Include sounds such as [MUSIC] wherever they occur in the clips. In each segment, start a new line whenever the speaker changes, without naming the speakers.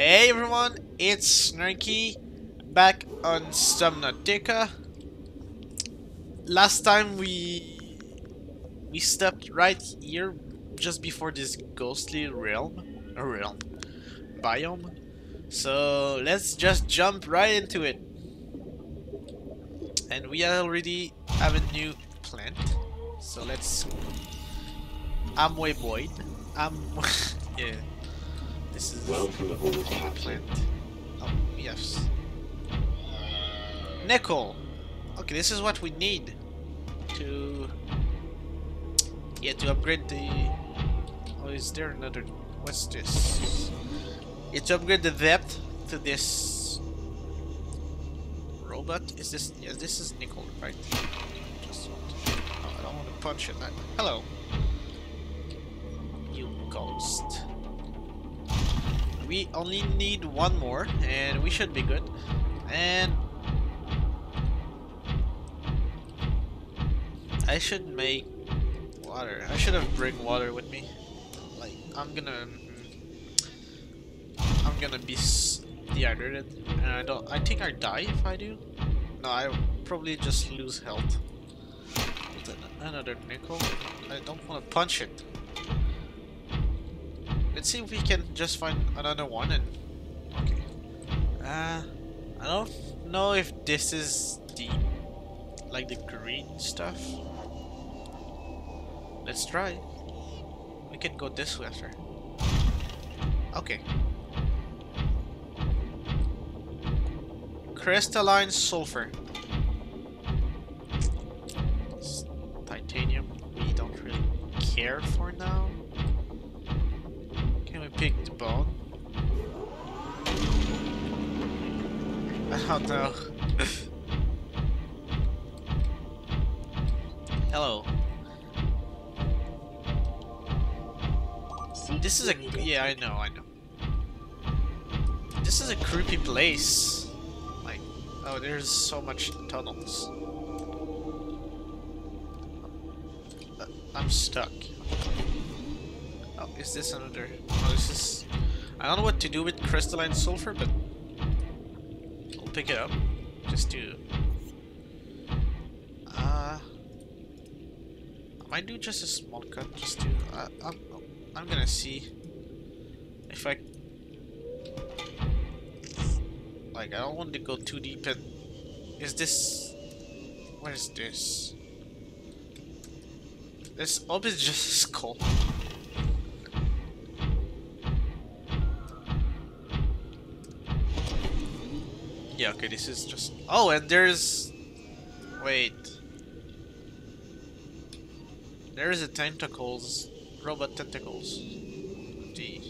Hey everyone, it's Snurkyy back on Subnautica. Last time we we stepped right here just before this ghostly realm, realm, biome. So let's just jump right into it. And we already have a new plant. So let's I'm way Boyd. Am [LAUGHS] yeah. This is
Welcome aboard, Captain.
plant. Oh, yes. Uh, nickel. Okay, this is what we need to yeah to upgrade the. Oh, is there another? What's this? Yeah, to upgrade the depth to this robot. Is this? Yes, this is nickel, right? Just want to, oh, I don't want to punch it. I, hello, you ghost. We only need one more, and we should be good. And I should make water. I should have bring water with me. Like I'm gonna, I'm gonna be dehydrated, and I don't. I think I die if I do. No, I probably just lose health. Another nickel. I don't want to punch it. Let's see if we can just find another one and okay. Uh I don't know if this is the like the green stuff. Let's try. We can go this way after. Okay. Crystalline sulfur. S- Titanium we don't really care for now. Can we pick the bone? I don't know. Hello. This is a yeah, I know, I know. This is a creepy place. Like, oh, there's so much tunnels. Uh, I'm stuck. Oh, is this another? Oh, this is. I don't know what to do with crystalline sulfur, but I'll pick it up just to. Uh, I might do just a small cut, just to. Uh, I'm, I'm gonna see if I. Like, I don't want to go too deep in. Is this. What is this? This up is just [LAUGHS] a skull. Yeah, okay, this is just... Oh, and there's... Wait. There's a tentacles. Robot tentacles. The...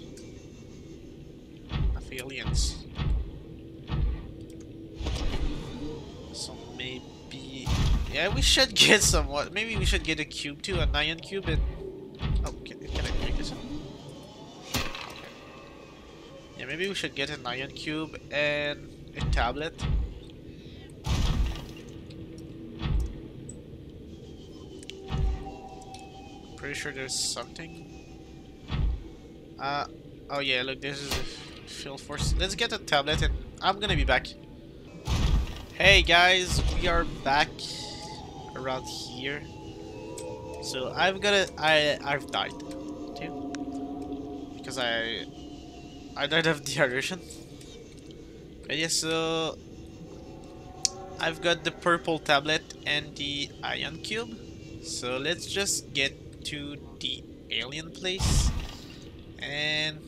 Of aliens. So maybe... Yeah, we should get some... What? Maybe we should get a cube too, an ion cube and... Oh, can, can I break this? Yeah, maybe we should get an ion cube and a tablet. Pretty sure there's something. Uh, oh yeah, look, this is a field force. Let's get a tablet and I'm gonna be back. Hey guys, we are back around here. So I've got a, I, I've died too. Because I, I died of [LAUGHS] dehydration. But yeah, so I've got the purple tablet and the ion cube. So let's just get to the alien place and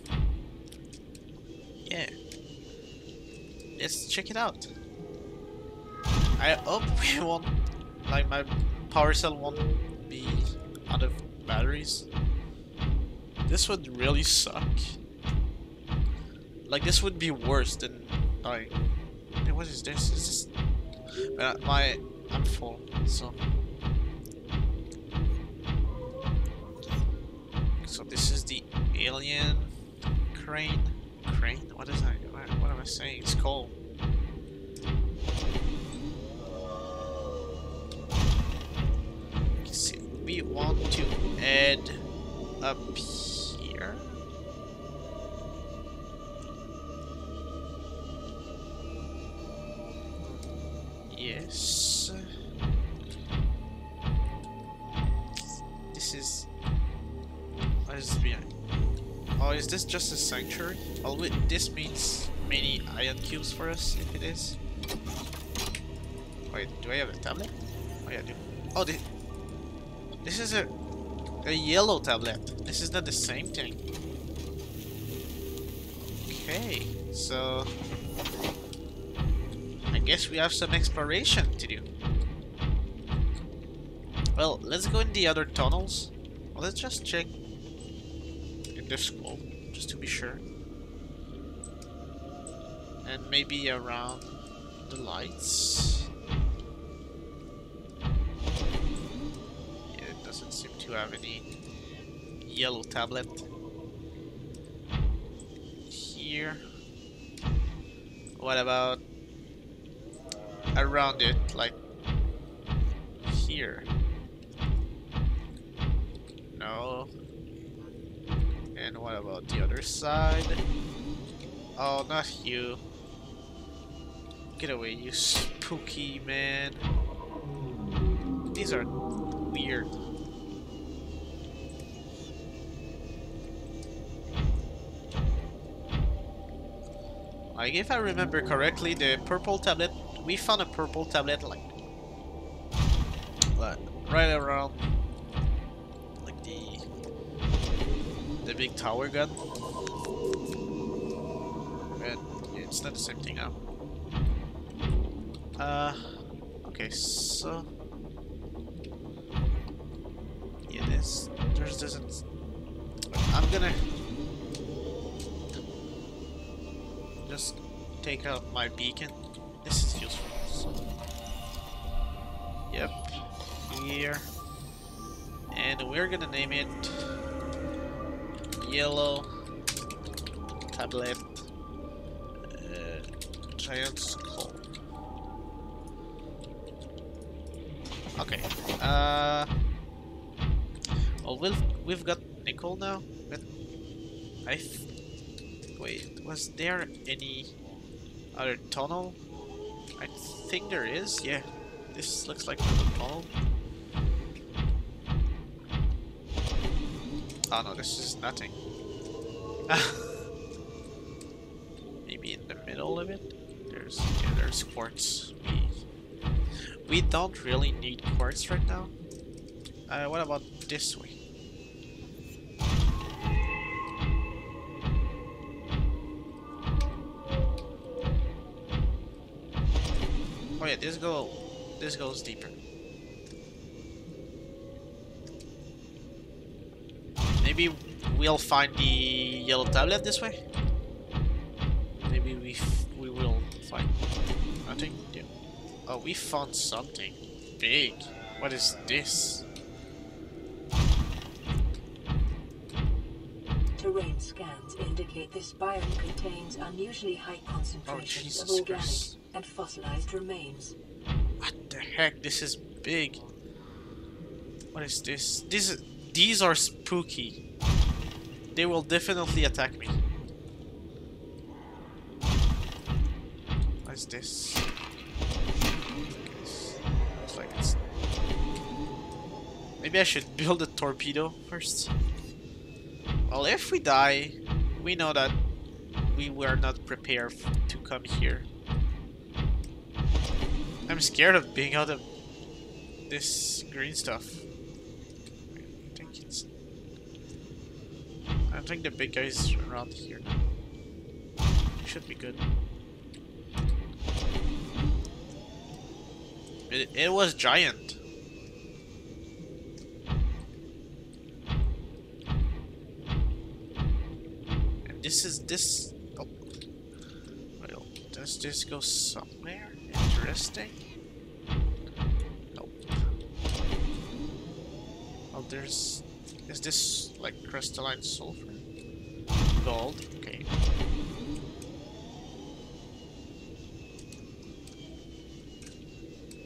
yeah, let's check it out. I hope [LAUGHS] we won't, like my power cell won't be out of batteries. This would really suck. Like this would be worse than like. Hey, what is this? Is this? Uh, my I'm full, so. So this is the alien crane. Crane? What is that? What, am I saying? It's called. We want to add up here. Well, this means many ion cubes for us, if it is. Wait, do I have a tablet? Oh yeah, I do. Oh, this, this is a, a yellow tablet. This is not the same thing. Okay, so... I guess we have some exploration to do. Well, let's go in the other tunnels. Well, let's just check in the school, just to be sure. And maybe around the lights. Yeah, it doesn't seem to have any yellow tablet. Here. What about around it, like here? No. And what about the other side? Oh, not you. Get away, you spooky man. These are weird. Like, if I remember correctly, the purple tablet, we found a purple tablet, like, right around, like, the, the big tower gun. And it's not the same thing now. Uh, okay, so... Yeah, this, there's doesn't... I'm gonna just take out my beacon. This is useful. So. Yep, here. And we're gonna name it Yellow Tablet uh, Giant Uh. Well, we've we've got nickel now, but I Wait, was there any other tunnel? I think there is, yeah. This looks like a tunnel. Oh no, this is nothing. [LAUGHS] Maybe in the middle of it? There's yeah, there's quartz. We, we don't really need quartz right now. Uh, what about this way? Oh yeah, this go this goes deeper. Maybe we'll find the yellow tablet this way. Maybe we we will find I Yeah. Oh, we found something big. What is this?
Terrain scans indicate this biome contains unusually high concentrations
Oh,
of organic
Christ.
and fossilized remains.
What the heck? This is big. What is this? This is, these are spooky. They will definitely attack me. What is this? Maybe I should build a torpedo first. Well, if we die, we know that we were not prepared to come here. I'm scared of being out of this green stuff. I think it's. I think the big guy's around here now. Should be good. It, it was giant. And this is this. Oh. Well, does this go somewhere interesting? Nope. Oh, there's. Is this like crystalline sulfur? Gold. Okay.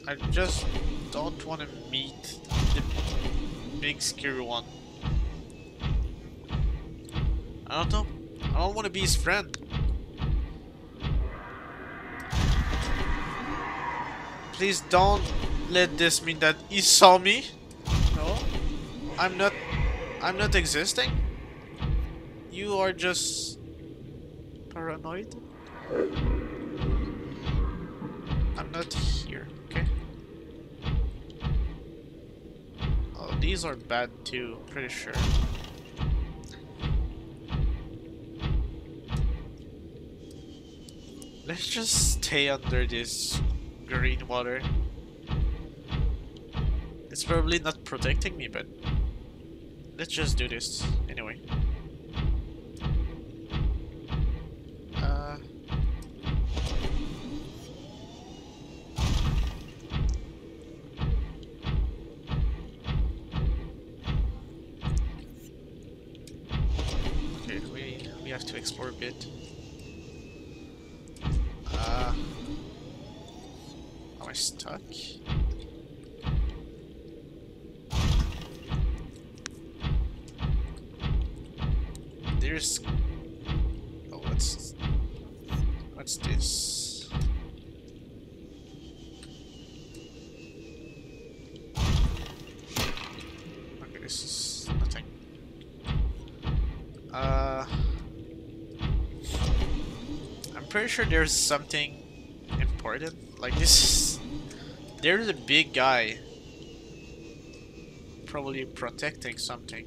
I just don't want to meet the big scary one. I don't know. I don't want to be his friend. Please don't let this mean that he saw me. No. I'm not I'm not existing. You are just paranoid. I'm not here, okay? Oh, these are bad too, pretty sure. Let's just stay under this green water. It's probably not protecting me, but let's just do this anyway. Uh, okay, we we have to explore a bit. Pretty sure there's something important. Like this. There's a big guy. Probably protecting something.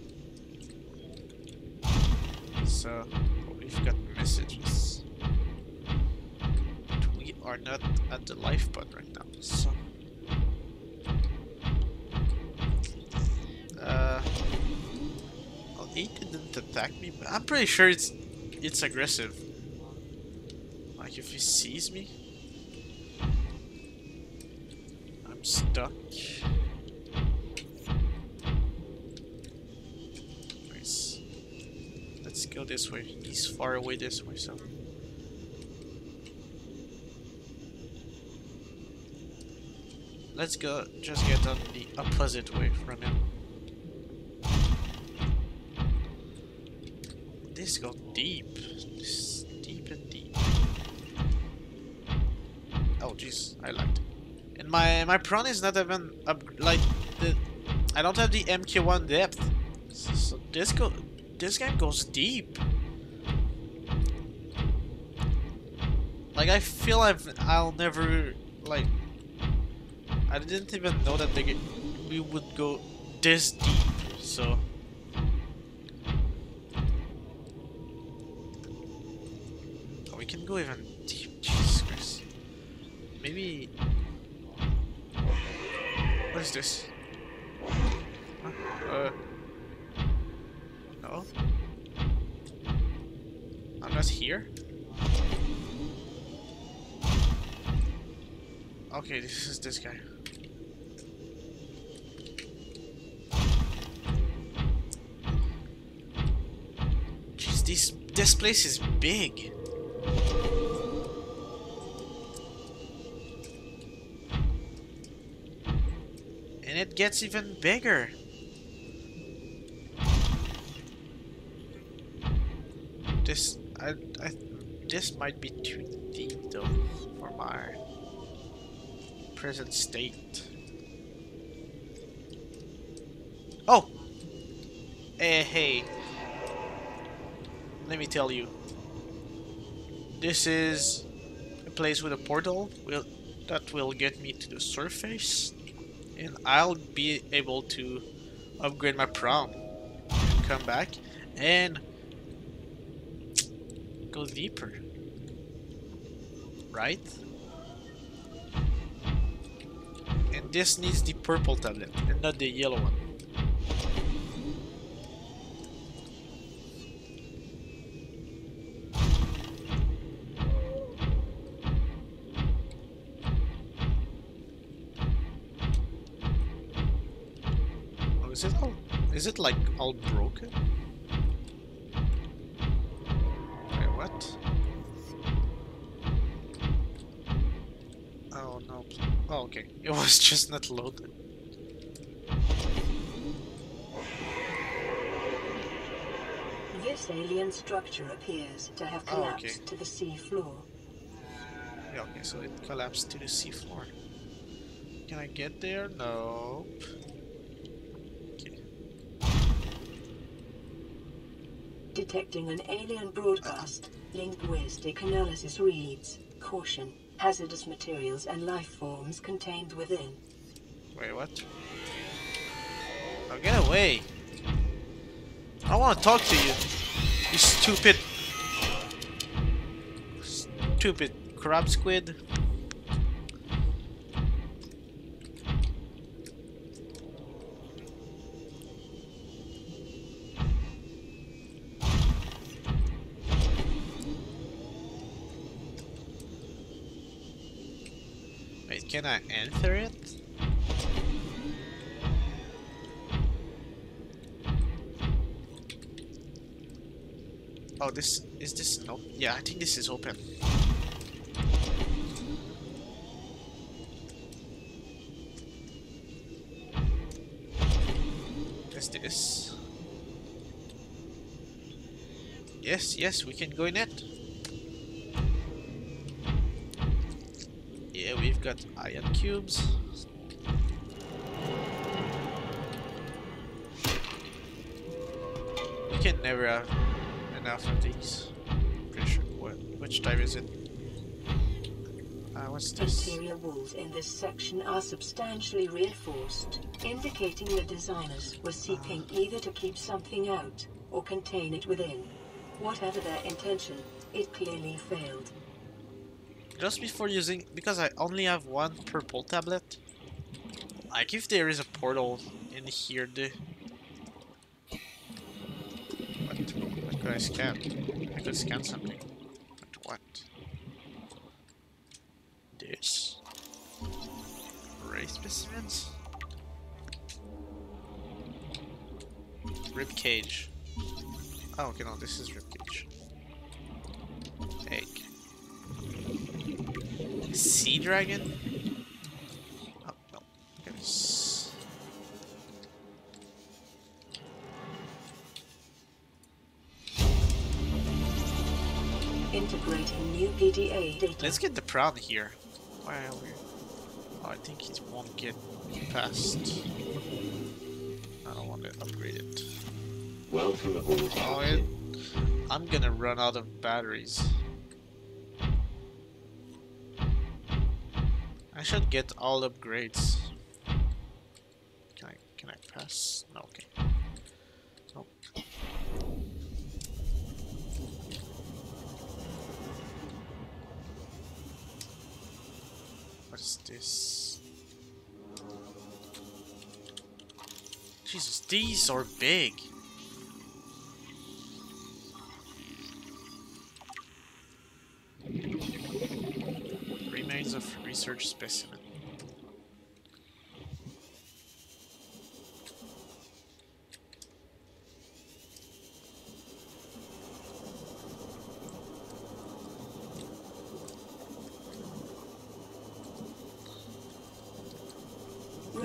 So we've got messages. But we are not at the life lifeboat right now, so uh well it didn't attack me, but I'm pretty sure it's it's aggressive. Like if he sees me I'm stuck. Nice. Let's go this way. He's far away this way, so. Let's go, just get on the opposite way from him. This got deep. This jeez, I liked. It. And my my prawn is not even up like the I don't have the MK1 depth. So, so this go this game goes deep. Like I feel I've I'll never like I didn't even know that they we would go this deep. So oh, we can go even deep. Christ. Maybe what is this? Huh? Uh no. I'm not here. Okay, this is this guy. Jeez, this this place is big. Gets even bigger. This I I this might be too deep though for my present state. Oh! Eh, hey. Let me tell you. This is a place with a portal will that will get me to the surface and I'll be able to upgrade my prawn. come back and go deeper. Right? And this needs the purple tablet and not the yellow one. Is it all is it like all broken? Wait, what? Oh no. Oh okay. [LAUGHS] It was just not loaded.
This alien structure appears to have
Oh,
collapsed
okay.
to the sea floor.
Yeah, okay, so it collapsed to the sea floor. Can I get there? Nope.
Detecting an alien broadcast. Linguistic analysis reads, Caution. Hazardous materials and life forms contained within.
Wait, what? Oh, get away! I want to talk to you. You stupid, stupid crab squid. Oh, this is this no? Yeah, I think this is open. Is this? Yes, yes, we can go in it. Yeah, we've got ion cubes. We can never have enough of these. Pretty sure. What? Which type is it? Uh, what's this?
Interior walls in this section are substantially reinforced, indicating the designers were seeking either to keep something out or contain it within. Whatever their intention, it clearly failed.
Just before using, because I only have one purple tablet. Like if there is a portal in here, the I scan? I could scan something. But what? This? Ray specimens? Rib cage. Oh, okay, no, this is rib cage. Egg. Sea dragon?
PDA.
Let's get the prawn here. Why are we? Oh, I think it won't get past. I don't want to upgrade it.
Welcome aboard.
Oh, it, I'm gonna run out of batteries. I should get all upgrades. Can I can I pass? No, okay. Nope. Is this? Jesus, these are big. Remains of research specimen.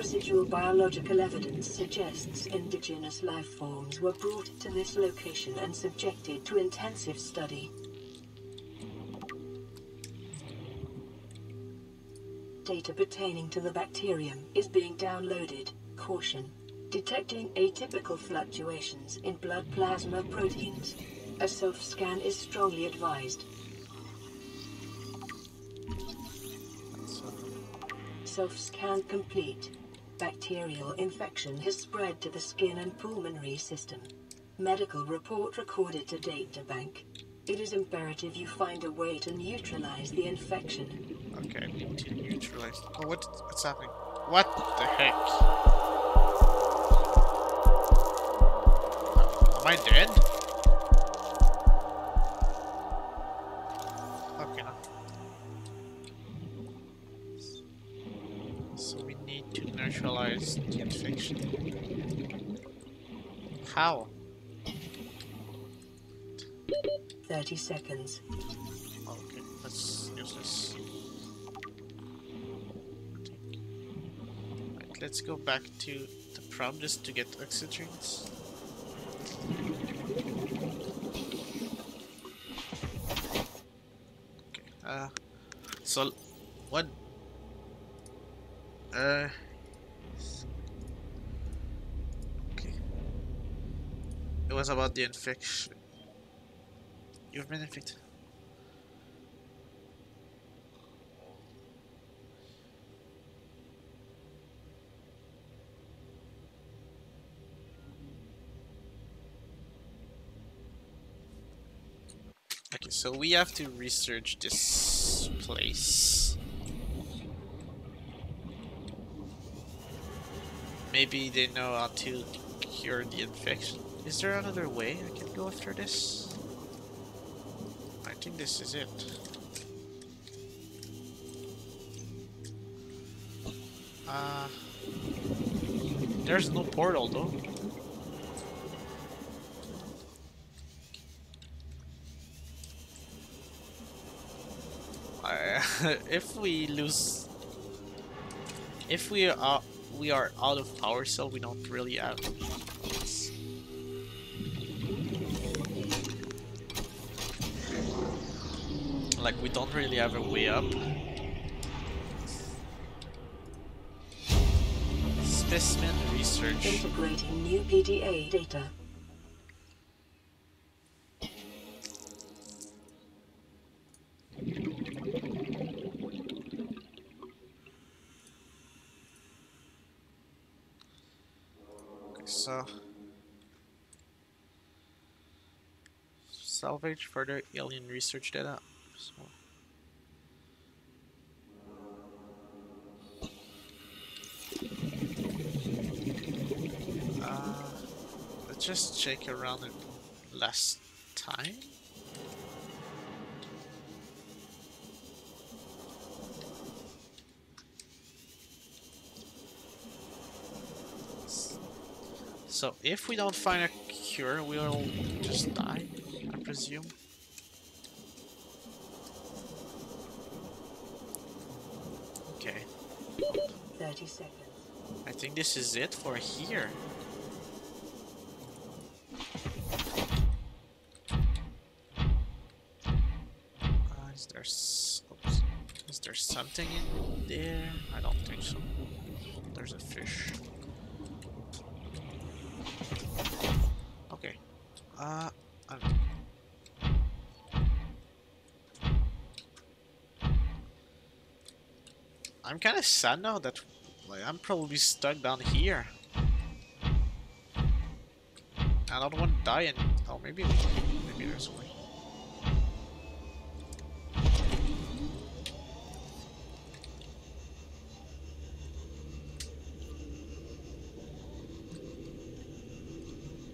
Residual biological evidence suggests indigenous life forms were brought to this location and subjected to intensive study. Data pertaining to the bacterium is being downloaded. Caution. Detecting atypical fluctuations in blood plasma proteins. A self-scan is strongly advised. Self-scan complete. Bacterial infection has spread to the skin and pulmonary system. Medical report recorded to databank. It is imperative you find a way to neutralize the infection.
okay, I need to neutralize. Oh, what? What's happening? What the heck? Am I dead? How?
30 seconds.
Okay, let's use this. Right, let's go back to the prawn just to get oxygens. Okay, uh, so what? Uh, okay. It was about the infection. You've been infected. Okay, so we have to research this place. Maybe they know how to cure the infection. Is there another way I can go after this? I think this is it. Uh, there's no portal though. [LAUGHS] If we lose, if we are we are out of power cell, we don't really have. Like we don't really have a way up. Specimen research.
Integrating new PDA data.
So salvage further alien research data. So. Uh, let's just check around it last time. So if we don't find a cure, we'll just die, I presume. Okay,
30 seconds.
I think this is it for here. Uh, is there oops. is there something in there? I don't think so. There's a fish. Okay. Uh, I'm I'm kind of sad now that like I'm probably stuck down here. I don't want to die and oh maybe maybe there's a way.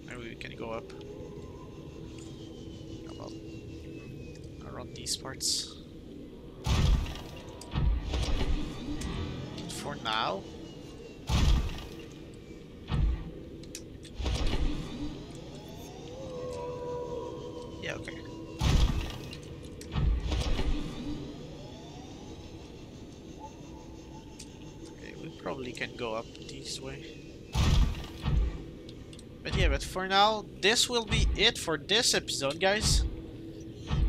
Maybe we can go up. About around these parts. Now. Yeah, okay. Okay, we probably can go up this way. But yeah, but for now, this will be it for this episode, guys.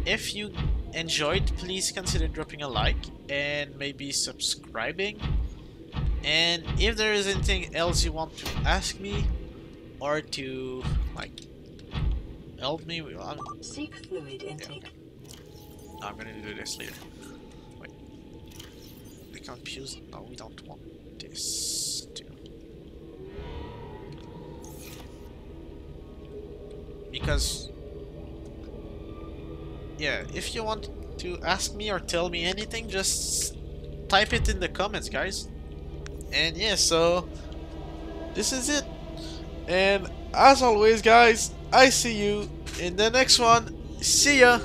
If you enjoyed, please consider dropping a like and maybe subscribing. And if there is anything else you want to ask me or to like help me, with- I'm,
Seek fluid intake.
I'm gonna do this later. Wait, we can't. No, we don't want this too. Because yeah, if you want to ask me or tell me anything, just type it in the comments, guys. And yeah, so this is it. And as always, guys, I see you in the next one. See ya.